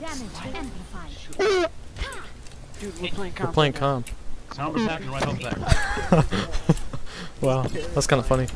Damage. Dude, we're playing comp. We're playing comp. Sound was happening right off that. Wow, that's kind of funny.